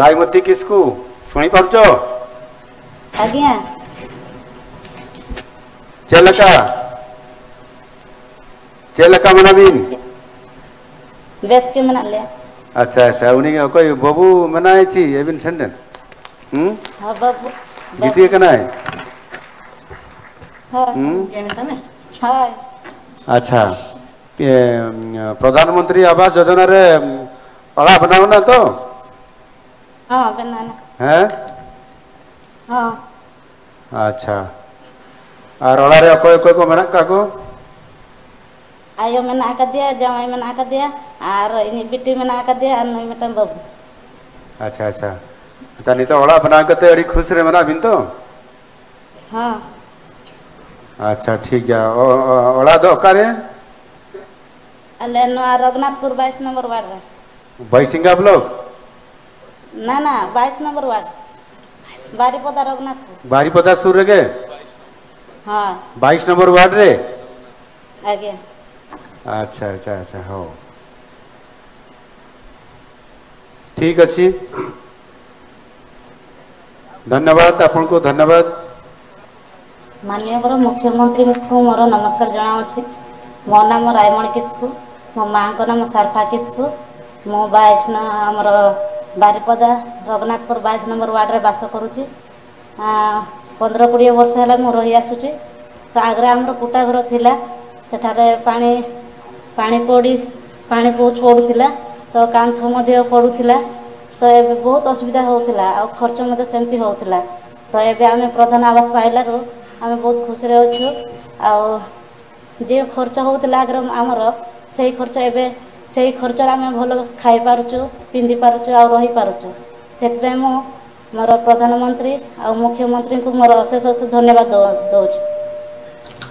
ରାୟମତୀ କିସ୍କୁ ଶୁଣିପାରୁଛ ଆଜ୍ଞା ଚେଲକା चेलका मनाबीन बेस के मना ले अच्छा अच्छा उन्हीं का कोई बाबू मनाए छी ये बिन संडन हम हम्म? हां बाबू गीतिए कना है हां जनता में हम्म? हां अच्छा प्रधानमंत्री आवास योजना रे अड़ा बनाओ ना तो हाँ बनाना है हाँ अच्छा और ओड़ा रे अको एको को मना का को आयो मना कर दिया जमाई मना कर दिया और इन बेटी मना कर दिया और नई मटन बाबू अच्छा अच्छा अच्छा नहीं तो ओड़ा बना करते तो अड़ी खुश रे मना बिन तो हाँ अच्छा ठीक जा ओड़ा दो करे अलेनो नो रघुनाथपुर 22 नंबर वार्ड रे बैसिंगा ब्लॉक ना ना बाईस नंबर वार्ड बारीपदा रघुनाथ बारीपदा सूर्य के हाँ बाईस नंबर वार्ड रे आगे अच्छा अच्छा अच्छा हो ठीक अच्छी धन्यवाद आपन को धन्यवाद माननीय मुख्यमंत्री को मोर नमस्कार जनावे मो नाम रायमणी किस्कू मो माँ नाम सारफा किस्कू मो बाईस आमर ବାରିପଦା ରଘୁନାଥପୁର ବାଇଶ ନମ୍ବର ୱାର୍ଡ଼ରେ ବାସ କରୁଛି ପନ୍ଦର କୋଡ଼ିଏ ବର୍ଷ ହେଲା ମୁଁ ରହିଆସୁଛି ତ ଆଗରେ ଆମର କୁଟା ଘର ଥିଲା ସେଠାରେ ପାଣି ପାଣି ପଡ଼ି ପାଣି ବହୁତ ପଡ଼ୁଥିଲା ତ କାନ୍ଥ ମଧ୍ୟ ପଡ଼ୁଥିଲା ତ ଏବେ ବହୁତ ଅସୁବିଧା ହେଉଥିଲା ଆଉ ଖର୍ଚ୍ଚ ମଧ୍ୟ ସେମିତି ହେଉଥିଲା ତ ଏବେ ଆମେ ପ୍ରଧାନ ଆବାସ ପାଇଲାରୁ ଆମେ ବହୁତ ଖୁସିରେ ଅଛୁ ଆଉ ଯେଉଁ ଖର୍ଚ୍ଚ ହେଉଥିଲା ଆଗରେ ଆମର ସେଇ ଖର୍ଚ୍ଚ ଏବେ ସେଇ ଖର୍ଚ୍ଚରେ ଆମେ ଭଲ ଖାଇପାରୁଛୁ ପିନ୍ଧିପାରୁଛୁ ଆଉ ରହିପାରୁଛୁ ସେଥିପାଇଁ ମୁଁ ମୋର ପ୍ରଧାନମନ୍ତ୍ରୀ ଆଉ ମୁଖ୍ୟମନ୍ତ୍ରୀଙ୍କୁ ମୋର ଅଶେଷ ଅଶେଷ ଧନ୍ୟବାଦ ଦେଉଛି